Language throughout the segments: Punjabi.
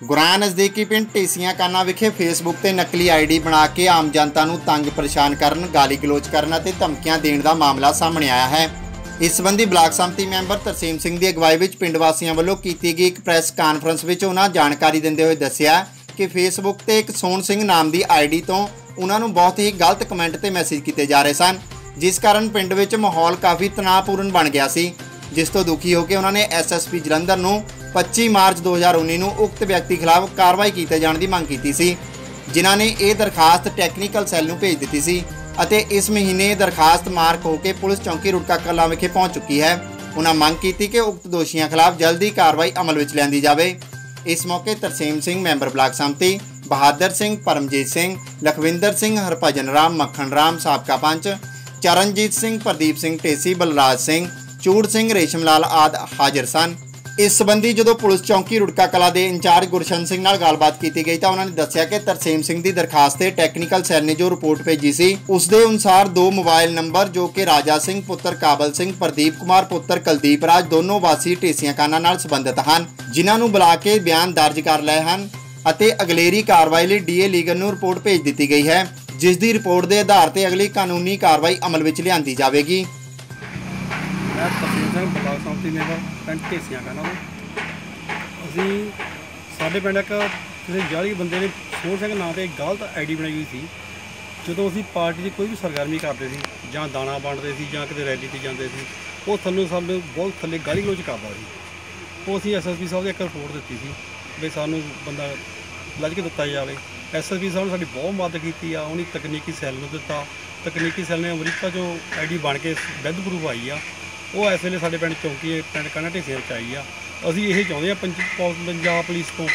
ਗੁਰਾਂ ਨਜ਼ਦੀਕੀ ਪਿੰਡ ਟੇਸੀਆਂ ਕਾਨਾ ਵਿਖੇ ਫੇਸਬੁੱਕ ਤੇ ਨਕਲੀ ਆਈਡੀ ਬਣਾ ਕੇ ਆਮ ਜਨਤਾ ਨੂੰ ਤੰਗ ਪਰੇਸ਼ਾਨ ਕਰਨ, ਗਾਲੀ ਗਲੋਚ ਕਰਨ ਅਤੇ ਧਮਕੀਆਂ ਦੇਣ ਦਾ ਮਾਮਲਾ ਸਾਹਮਣੇ ਆਇਆ ਹੈ। ਇਸ ਸੰਬੰਧੀ ਬਲਾਕ ਸੰਮਤੀ ਮੈਂਬਰ ਤਰਸੀਮ ਸਿੰਘ ਦੀ ਅਗਵਾਈ ਵਿੱਚ ਪਿੰਡ ਵਾਸੀਆਂ ਵੱਲੋਂ ਕੀਤੀ ਗਈ ਇੱਕ ਪ੍ਰੈਸ ਕਾਨਫਰੰਸ ਵਿੱਚ ਉਹਨਾਂ ਜਾਣਕਾਰੀ ਦਿੰਦੇ ਹੋਏ ਦੱਸਿਆ ਕਿ ਫੇਸਬੁੱਕ ਤੇ ਇੱਕ ਸੋਹਣ ਸਿੰਘ ਨਾਮ ਦੀ ਆਈਡੀ ਤੋਂ ਉਹਨਾਂ ਨੂੰ ਬਹੁਤ ਹੀ ਗਲਤ ਕਮੈਂਟ ਤੇ ਮੈਸੇਜ ਕੀਤੇ ਜਾ ਰਹੇ ਸਨ, ਜਿਸ ਕਾਰਨ ਪਿੰਡ ਵਿੱਚ ਮਾਹੌਲ ਕਾਫੀ ਤਣਾਅਪੂਰਨ ਬਣ ਗਿਆ ਸੀ, ਜਿਸ ਤੋਂ ਦੁਖੀ ਹੋ ਕੇ ਉਹਨਾਂ ਨੇ ਐਸਐਸਪੀ ਜਲੰਧਰ ਨੂੰ 25 ਮਾਰਚ 2019 ਨੂੰ ਉਕਤ ਵਿਅਕਤੀ ਖਿਲਾਫ ਕਾਰਵਾਈ ਕੀਤੇ ਜਾਣ ਦੀ ਮੰਗ ਕੀਤੀ ਸੀ। ਜਿਨ੍ਹਾਂ ਨੇ ਇਹ ਦਰਖਾਸਤ ਟੈਕਨੀਕਲ ਸੈੱਲ ਨੂੰ ਭੇਜ ਦਿੱਤੀ ਸੀ ਅਤੇ ਇਸ ਮਹੀਨੇ ਦਰਖਾਸਤ ਮਾਰਕ ਹੋ ਕੇ ਪੁਲਿਸ ਚੌਂਕੀ ਰੁੜਕਾ ਕਲਾਂ ਵਿਖੇ ਪਹੁੰਚ ਚੁੱਕੀ ਹੈ। ਉਹਨਾਂ ਮੰਗ ਕੀਤੀ ਕਿ ਉਕਤ ਦੋਸ਼ੀਆਂ ਖਿਲਾਫ ਜਲਦੀ ਕਾਰਵਾਈ ਅਮਲ ਵਿੱਚ ਲਿਆਂਦੀ ਜਾਵੇ। ਇਸ ਮੌਕੇ ਤਰਸੇਮ ਸਿੰਘ, ਮੈਂਬਰ ਬਲਾਕ ਸੰਮਤੀ, ਬਹਾਦਰ ਸਿੰਘ, ਪਰਮਜੀਤ ਸਿੰਘ, ਲਖਵਿੰਦਰ ਸਿੰਘ, ਹਰਭਜਨ ਰਾਮ, ਮੱਖਣ ਰਾਮ, ਸਾਬਕਾ ਪੰਚ, ਚਰਨਜੀਤ ਸਿੰਘ, ਪ੍ਰਦੀਪ ਸਿੰਘ ਢੇਸੀ ਬਲਰਾਜ ਸਿੰਘ, ਚੂੜ ਸਿੰਘ, ਰੇਸ਼ਮ ਲਾਲ ਆਦ ਹਾਜ਼ਰ ਸਨ। ਇਸ ਸੰਬੰਧੀ ਜਦੋਂ ਪੁਲਿਸ ਚੌਂਕੀ ਰੁੜਕਾ ਕਲਾ ਦੇ ਇੰਚਾਰਜ ਗੁਰਸ਼ਨ ਸਿੰਘ ਨਾਲ ਗੱਲਬਾਤ ਕੀਤੀ ਗਈ ਤਾਂ ਉਹਨਾਂ ਨੇ ਦੱਸਿਆ ਕਿ ਤਰਸੇਮ ਸਿੰਘ ਦੀ ਦਰਖਾਸਤ ਤੇ ਟੈਕਨੀਕਲ ਸੈੱਲ ਨੇ ਜੋ ਰਿਪੋਰਟ ਭੇਜੀ ਸੀ, ਉਸ ਦੇ ਅਨੁਸਾਰ ਦੋ ਮੋਬਾਈਲ ਨੰਬਰ ਜੋ ਕਿ ਰਾਜਾ ਸਿੰਘ ਪੁੱਤਰ ਕਾਬਲ ਸਿੰਘ, ਪ੍ਰਦੀਪ ਕੁਮਾਰ ਪੁੱਤਰ ਕੁਲਦੀਪ ਰਾਜ ਦੋਨੋਂ ਵਾਸੀ ਢੇਸੀਆਂ ਕਾਨਾ ਨਾਲ ਸੰਬੰਧਿਤ ਹਨ, ਜਿਨ੍ਹਾਂ ਨੂੰ ਬੁਲਾ ਕੇ ਬਿਆਨ ਦਰਜ ਕਰ ਲਏ ਹਨ ਅਤੇ ਅਗਲੇਰੀ ਕਾਰਵਾਈ ਲਈ ਡੀਏ ਲੀਗਲ ਨੂੰ ਰਿਪੋਰਟ ਭੇਜ ਦਿੱਤੀ ਗਈ ਹੈ, ਜਿਸ ਦੀ ਰਿਪੋਰਟ ਦੇ ਆਧਾਰ ਤੇ ਅਗਲੀ ਕਾਨੂੰਨੀ ਕਾਰਵਾਈ ਅਮਲ ਵਿੱਚ ਲਿਆਂਦੀ ਜਾਵੇਗੀ। ਮੈਂ ਤਸੀਲ ਸਿੰਘ ਬਲਾਕ ਸੰਮਤੀ ਮੈਂਬਰ ਪਿੰਡ ਢੇਸੀਆਂ ਕਹਿੰਦਾ ਵਾ ਅਸੀਂ ਸਾਡੇ ਪਿੰਡ ਇੱਕ ਕਿਸੇ ਜਾਲੀ ਬੰਦੇ ਨੇ ਸੋਹਣ ਸਿੰਘ ਨਾਂ ਤੇ ਇੱਕ ਗਲਤ ਆਈਡੀ ਬਣਾਈ ਹੋਈ ਸੀ। ਜਦੋਂ ਅਸੀਂ ਪਾਰਟੀ ਦੀ ਕੋਈ ਵੀ ਸਰਗਰਮੀ ਕਰਦੇ ਸੀ, ਜਾਂ ਦਾਣਾ ਵੰਡਦੇ ਸੀ, ਜਾਂ ਕਿਤੇ ਰੈਲੀ ਤੇ ਜਾਂਦੇ ਸੀ, ਉਹ ਸਾਨੂੰ ਸਾਨੂੰ ਬਹੁਤ ਥੱਲੇ ਗਾਲੀ ਗਲੋਚ ਕਰਦਾ ਸੀ। ਉਹ ਅਸੀਂ ਐਸਐਸਪੀ ਸਾਹਿਬ ਦੇ ਇੱਕ ਰਿਪੋਰਟ ਦਿੱਤੀ ਸੀ ਵੀ ਸਾਨੂੰ ਬੰਦਾ ਲੱਜ ਕੇ ਦਿੱਤਾ ਜਾਵੇ। ਐਸਐਸਪੀ ਸਾਹਿਬ ਨੇ ਸਾਡੀ ਬਹੁਤ ਮਦਦ ਕੀਤੀ ਆ, ਉਹਨੇ ਤਕਨੀਕੀ ਸੈੱਲ ਨੂੰ ਦਿੱਤਾ। ਤਕਨੀਕੀ ਸੈੱਲ ਨੇ ਅਮਰੀਕਾ 'ਚੋਂ ਆਈਡੀ ਬਣ ਕੇ ਵਿਦ ਪ੍ਰੂਫ ਆਈ ਆ। ਉਹ ਇਸ ਵੇਲੇ ਸਾਡੇ ਪਿੰਡ ਚੌਂਕੀ ਪਿੰਡ ਕਾਨਾ ਢੇਸੀਆਂ 'ਚ ਆਈ ਆ। ਅਸੀਂ ਇਹ ਚਾਹੁੰਦੇ ਆ ਪੰਜ ਪੰਜਾਬ ਪੁਲਿਸ ਤੋਂ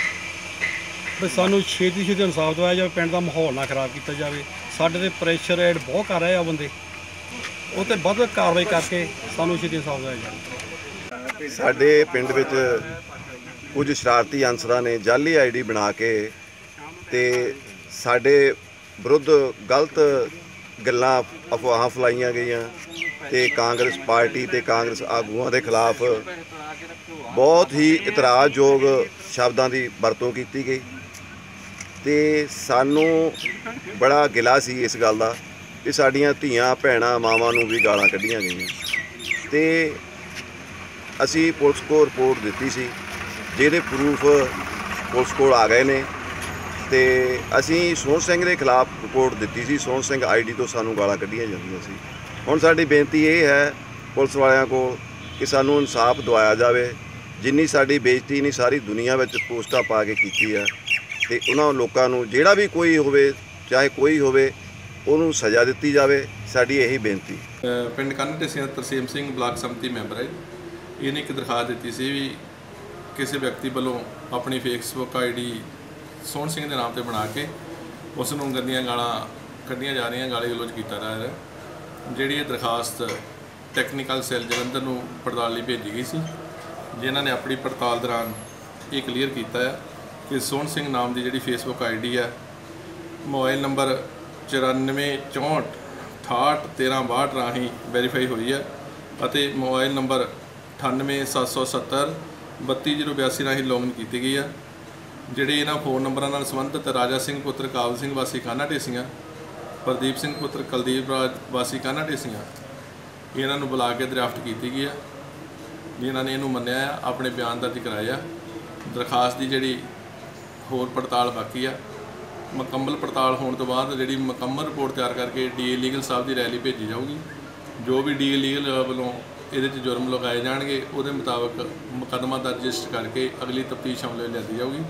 ਵੀ ਸਾਨੂੰ ਛੇਤੀ ਛੇਤੀ ਇਨਸਾਫ ਦਿਵਾਇਆ ਜਾਵੇ, ਪਿੰਡ ਦਾ ਮਾਹੌਲ ਨਾ ਖਰਾਬ ਕੀਤਾ ਜਾਵੇ। ਸਾਡੇ ਤੇ ਪ੍ਰੈਸ਼ਰ ਐਡ ਬਹੁਤ ਕਰ ਰਹੇ ਆ ਬੰਦੇ। ਉਹ ਤੇ ਵੱਧ ਕਾਰਵਾਈ ਕਰਕੇ ਸਾਨੂੰ ਛੇਤੀ ਇਨਸਾਫ ਦਿਵਾਇਆ ਜਾਵੇ। ਸਾਡੇ ਪਿੰਡ ਵਿੱਚ ਕੁਝ ਸ਼ਰਾਰਤੀ ਅਨਸਰਾਂ ਨੇ ਜਾਲੀ ਆਈਡੀ ਬਣਾ ਕੇ ਤੇ ਸਾਡੇ ਵਿਰੁੱਧ ਗਲਤ ਗੱਲਾਂ ਅਫਵਾਹਾਂ ਫਲਾਈਆਂ ਗਈਆਂ। ਤੇ ਕਾਂਗਰਸ ਪਾਰਟੀ ਤੇ ਕਾਂਗਰਸ ਆਗੂਆਂ ਦੇ ਖਿਲਾਫ ਬਹੁਤ ਹੀ ਇਤਰਾਜ਼ਯੋਗ ਸ਼ਬਦਾਂ ਦੀ ਵਰਤੋਂ ਕੀਤੀ ਗਈ ਤੇ ਸਾਨੂੰ ਬੜਾ ਗਿਲਾ ਸੀ ਇਸ ਗੱਲ ਦਾ ਕਿ ਸਾਡੀਆਂ ਧੀਆਂ ਭੈਣਾਂ ਮਾਵਾਂ ਨੂੰ ਵੀ ਗਾਲਾਂ ਕੱਢੀਆਂ ਗਈਆਂ। ਤੇ ਅਸੀਂ ਪੁਲਿਸ ਕੋਲ ਰਿਪੋਰਟ ਦਿੱਤੀ ਸੀ, ਜਿਹਦੇ ਪ੍ਰੂਫ ਪੁਲਿਸ ਕੋਲ ਆ ਗਏ ਨੇ ਤੇ ਅਸੀਂ ਸੋਹਣ ਸਿੰਘ ਦੇ ਖਿਲਾਫ ਰਿਪੋਰਟ ਦਿੱਤੀ ਸੀ। ਸੋਹਣ ਸਿੰਘ ਆਈਡੀ ਤੋਂ ਸਾਨੂੰ ਗਾਲਾਂ ਕੱਢੀਆਂ ਜਾਂਦੀਆਂ ਸੀ। ਹੁਣ ਸਾਡੀ ਬੇਨਤੀ ਇਹ ਹੈ ਪੁਲਿਸ ਵਾਲਿਆਂ ਕੋਲ ਕਿ ਸਾਨੂੰ ਇਨਸਾਫ ਦਵਾਇਆ ਜਾਵੇ। ਜਿੰਨੀ ਸਾਡੀ ਬੇਇੱਜ਼ਤੀ ਨਹੀਂ, ਸਾਰੀ ਦੁਨੀਆ ਵਿੱਚ ਪੋਸਟਾਂ ਪਾ ਕੇ ਕੀਤੀ ਹੈ ਤੇ ਉਹਨਾਂ ਲੋਕਾਂ ਨੂੰ ਜਿਹੜਾ ਵੀ ਕੋਈ ਹੋਵੇ, ਚਾਹੇ ਕੋਈ ਹੋਵੇ, ਉਹਨੂੰ ਸਜ਼ਾ ਦਿੱਤੀ ਜਾਵੇ। ਸਾਡੀ ਇਹੀ ਬੇਨਤੀ। ਪਿੰਡ ਕੰਨ ਢੇਸੀਆਂ ਤਰਸੇਮ ਸਿੰਘ ਬਲਾਕ ਸੰਮਤੀ ਮੈਂਬਰ ਹੈ। ਇਹਨੇ ਇੱਕ ਦਰਖਾਸਤ ਦਿੱਤੀ ਸੀ ਵੀ ਕਿਸੇ ਵਿਅਕਤੀ ਵੱਲੋਂ ਆਪਣੀ ਫੇਸਬੁੱਕ ਆਈਡੀ ਸੋਹਣ ਸਿੰਘ ਦੇ ਨਾਮ ਤੇ ਬਣਾ ਕੇ ਉਸ ਨੂੰ ਗੰਦੀਆਂ ਗਾਲਾਂ, ਕੱਢੀਆਂ ਜਾ ਰਹੀਆਂ ਗਾਲੀ ਗਲੋਚ ਕੀਤਾ ਜਾ ਰਿਹਾ ਜਿਹੜੀ ਇਹ ਦਰਖਾਸਤ ਟੈਕਨੀਕਲ ਸੈੱਲ ਜਲੰਧਰ ਨੂੰ ਪੜਤਾਲ ਲਈ ਭੇਜੀ ਗਈ ਸੀ, ਜਿਨ੍ਹਾਂ ਨੇ ਆਪਣੀ ਪੜਤਾਲ ਦੌਰਾਨ ਇਹ ਕਲੀਅਰ ਕੀਤਾ ਹੈ ਕਿ ਸੋਹਣ ਸਿੰਘ ਨਾਮ ਦੀ ਜਿਹੜੀ ਫੇਸਬੁੱਕ ਆਈਡੀ ਹੈ, ਮੋਬਾਈਲ ਨੰਬਰ 9464 681362 ਰਾਹੀਂ ਵੈਰੀਫਾਈ ਹੋਈ ਹੈ ਅਤੇ ਮੋਬਾਈਲ ਨੰਬਰ 98770 32082 ਰਾਹੀਂ ਲੌਗਇਨ ਕੀਤੀ ਗਈ ਹੈ। ਜਿਹੜੇ ਇਹਨਾਂ ਫੋਨ ਨੰਬਰਾਂ ਨਾਲ ਸੰਬੰਧਿਤ ਰਾਜਾ ਸਿੰਘ ਪੁੱਤਰ ਕਾਬਲ ਸਿੰਘ ਵਾਸੀ ਖਾਨਾ ਢੇਸੀਆਂ ਪ੍ਰਦੀਪ ਸਿੰਘ ਪੁੱਤਰ ਕੁਲਦੀਪ ਰਾਜ ਵਾਸੀ ਖਾਨਾ ਢੇਸੀਆਂ? ਇਹਨਾਂ ਨੂੰ ਬੁਲਾ ਕੇ ਦਰਿਆਫਤ ਕੀਤੀ ਗਈ ਆ। ਜਿਨ੍ਹਾਂ ਨੇ ਇਹਨੂੰ ਮੰਨਿਆ ਆ, ਆਪਣੇ ਬਿਆਨ ਦਰਜ ਕਰਾਏ ਦਰਖਾਸਤ ਦੀ ਜਿਹੜੀ ਹੋਰ ਪੜਤਾਲ ਬਾਕੀ ਆ। ਮੁਕੰਮਲ ਪੜਤਾਲ ਹੋਣ ਤੋਂ ਬਾਅਦ ਜਿਹੜੀ ਮੁਕੰਮਲ ਰਿਪੋਰਟ ਤਿਆਰ ਕਰਕੇ ਡੀਏ ਲੀਗਲ ਸਾਹਿਬ ਦੀ ਰੈਲੀ ਭੇਜੀ ਜਾਊਗੀ। ਜੋ ਵੀ ਡੀਏ ਲੀਗਲ ਵੱਲੋਂ ਇਹਦੇ 'ਚ ਜੁਰਮ ਲਗਾਏ ਜਾਣਗੇ, ਉਹਦੇ ਮੁਤਾਬਕ ਮੁਕੱਦਮਾ ਦਰਜ ਕਰਕੇ ਅਗਲੀ ਤਫਤੀਸ਼ ਅਮਲ ਵਿੱਚ ਜਾਊਗੀ।